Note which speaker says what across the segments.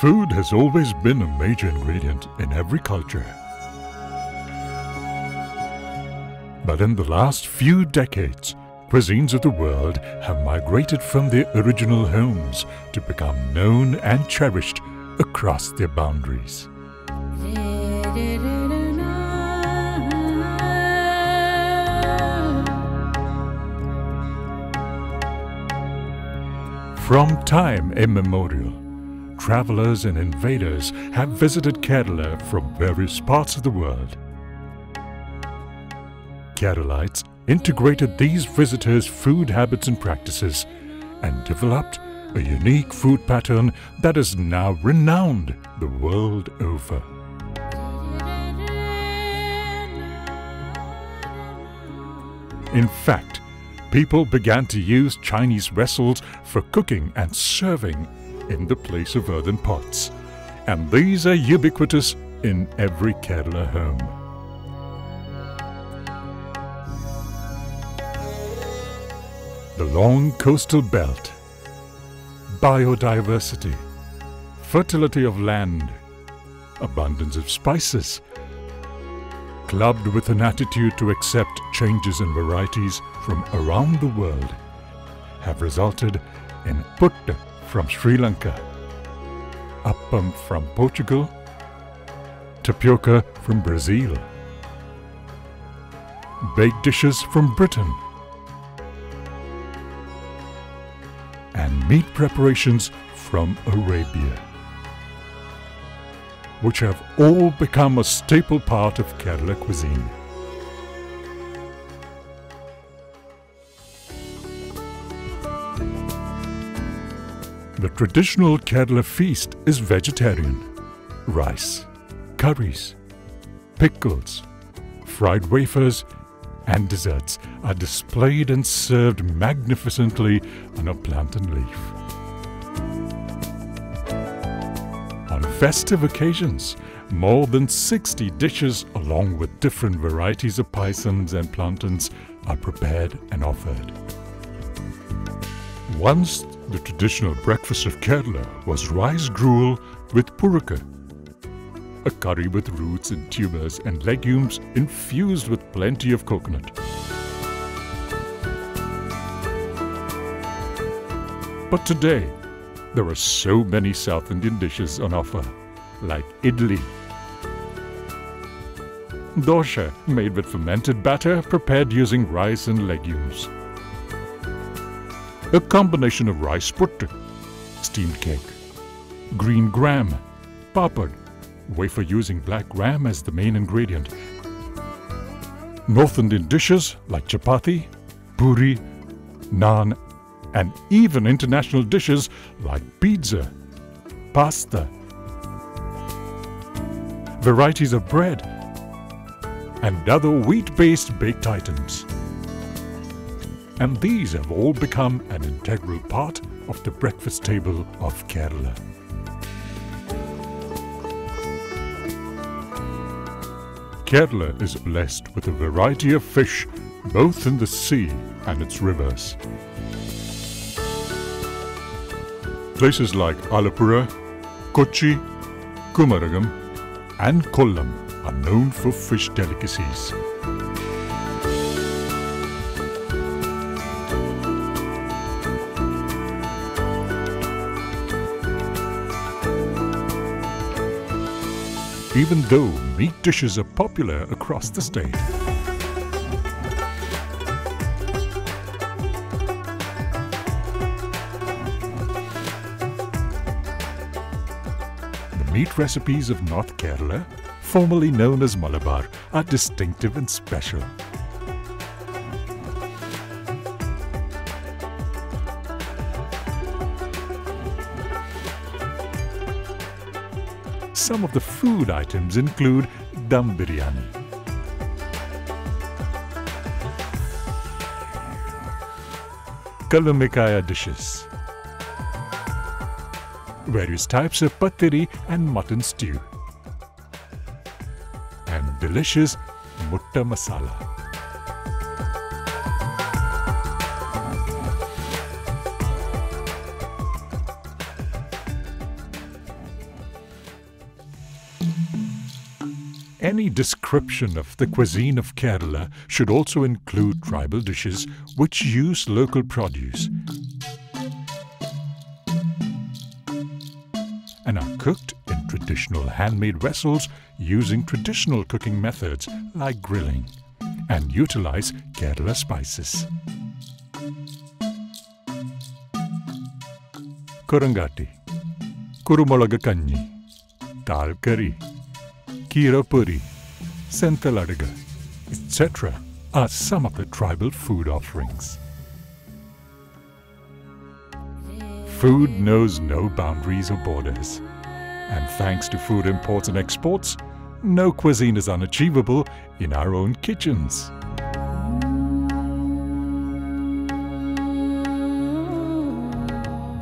Speaker 1: Food has always been a major ingredient in every culture. But in the last few decades, cuisines of the world have migrated from their original homes to become known and cherished across their boundaries. From time immemorial, travelers and invaders have visited Kerala from various parts of the world. Keralites integrated these visitors' food habits and practices and developed a unique food pattern that is now renowned the world over. In fact, people began to use Chinese vessels for cooking and serving in the place of earthen pots, and these are ubiquitous in every Kerala home. The long coastal belt, biodiversity, fertility of land, abundance of spices, clubbed with an attitude to accept changes and varieties from around the world, have resulted in puttu from Sri Lanka, appam from Portugal, tapioca from Brazil, baked dishes from Britain, and meat preparations from Arabia, which have all become a staple part of Kerala cuisine. The traditional Kerala feast is vegetarian. Rice, curries, pickles, fried wafers, and desserts are displayed and served magnificently on a plantain leaf. On festive occasions, more than 60 dishes along with different varieties of payasams and plantains are prepared and offered. Once, the traditional breakfast of Kerala was rice gruel with puzhukku, a curry with roots and tubers and legumes infused with plenty of coconut. But today, there are so many South Indian dishes on offer, like idli, dosa made with fermented batter prepared using rice and legumes, a combination of rice puttu, steamed cake, green gram, papad, wafer using black gram as the main ingredient. North Indian dishes like chapati, puri, naan, and even international dishes like pizza, pasta, varieties of bread, and other wheat-based baked items. And these have all become an integral part of the breakfast table of Kerala. Kerala is blessed with a variety of fish both in the sea and its rivers. Places like Alappuzha, Kochi, Kumarakom and Kollam are known for fish delicacies. Even though meat dishes are popular across the state, the meat recipes of North Kerala, formerly known as Malabar, are distinctive and special. Some of the food items include dum biryani, kallummakkaya dishes, various types of pathiri and mutton stew, and delicious mutta masala. Any description of the cuisine of Kerala should also include tribal dishes which use local produce and are cooked in traditional handmade vessels using traditional cooking methods like grilling and utilize Kerala spices. Kurangati, Kurumolaga Kanji, Dal Kira Puri, Sentaladaga, etc. are some of the tribal food offerings. Food knows no boundaries or borders. And thanks to food imports and exports, no cuisine is unachievable in our own kitchens.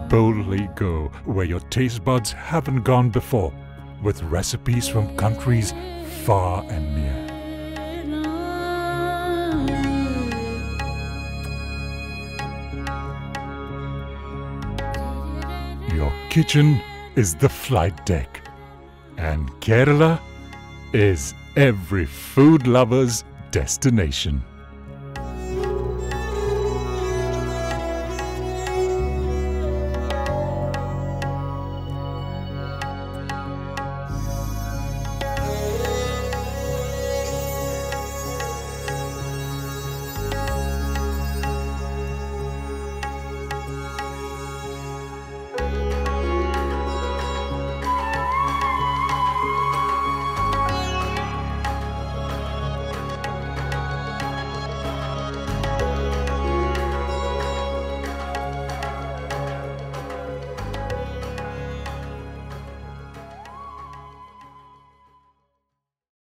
Speaker 1: Boldly go where your taste buds haven't gone before with recipes from countries far and near. Your kitchen is the flight deck, and Kerala is every food lover's destination.